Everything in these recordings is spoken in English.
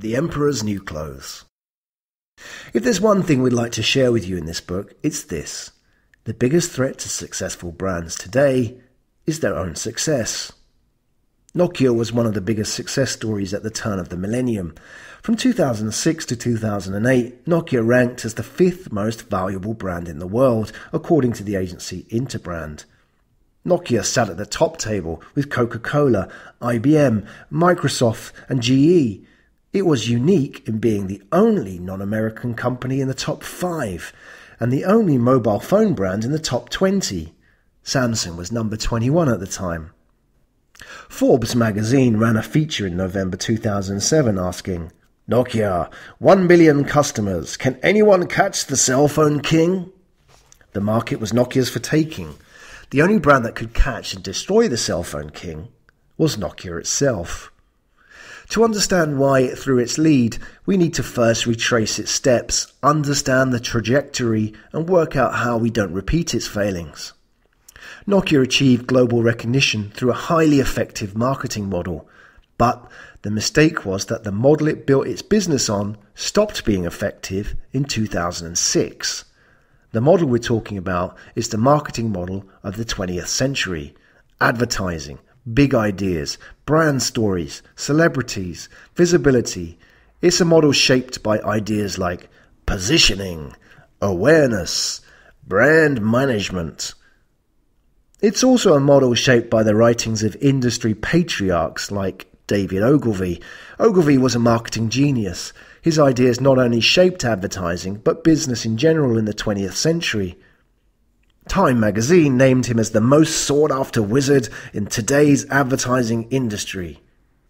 The Emperor's New Clothes. If there's one thing we'd like to share with you in this book, it's this. The biggest threat to successful brands today is their own success. Nokia was one of the biggest success stories at the turn of the millennium. From 2006 to 2008, Nokia ranked as the fifth most valuable brand in the world, according to the agency Interbrand. Nokia sat at the top table with Coca Cola, IBM, Microsoft, and GE. It was unique in being the only non American company in the top five and the only mobile phone brand in the top 20. Samsung was number 21 at the time. Forbes magazine ran a feature in November 2007 asking, Nokia, 1 billion customers. Can anyone catch the cell phone king? The market was Nokia's for taking. The only brand that could catch and destroy the cell phone king was Nokia itself. To understand why it threw its lead, we need to first retrace its steps, understand the trajectory, and work out how we don't repeat its failings. Nokia achieved global recognition through a highly effective marketing model, but the mistake was that the model it built its business on stopped being effective in 2006. The model we're talking about is the marketing model of the 20th century advertising, big ideas, brand stories, celebrities, visibility. It's a model shaped by ideas like positioning, awareness, brand management. It's also a model shaped by the writings of industry patriarchs like David Ogilvy. Ogilvy was a marketing genius. His ideas not only shaped advertising, but business in general in the 20th century. Time magazine named him as the most sought after wizard in today's advertising industry.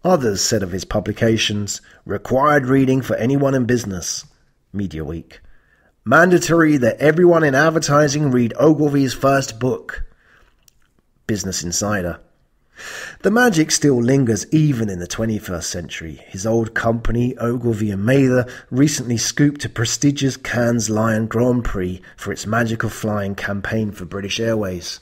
Others said of his publications, required reading for anyone in business. Media Week. Mandatory that everyone in advertising read Ogilvy's first book. Business Insider. The magic still lingers even in the 21st century. His old company, Ogilvy and Mather, recently scooped a prestigious Cannes Lion Grand Prix for its magical flying campaign for British Airways.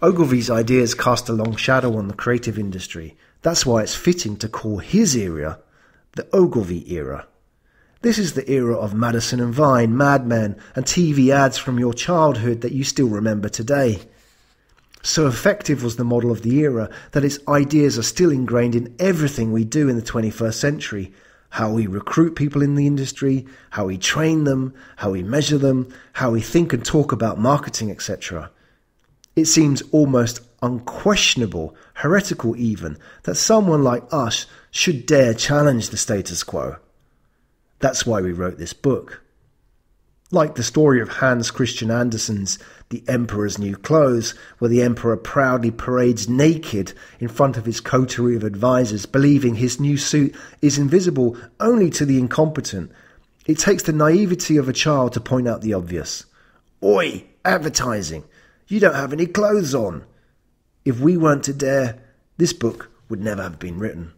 Ogilvy's ideas cast a long shadow on the creative industry. That's why it's fitting to call his era the Ogilvy era. This is the era of Madison and Vine, Mad Men, and TV ads from your childhood that you still remember today. So effective was the model of the era that its ideas are still ingrained in everything we do in the 21st century. How we recruit people in the industry, how we train them, how we measure them, how we think and talk about marketing, etc. It seems almost unquestionable, heretical even, that someone like us should dare challenge the status quo. That's why we wrote this book. Like the story of Hans Christian Andersen's The Emperor's New Clothes, where the emperor proudly parades naked in front of his coterie of advisers, believing his new suit is invisible only to the incompetent. It takes the naivety of a child to point out the obvious. Oi, advertising! You don't have any clothes on! If we weren't to dare, this book would never have been written.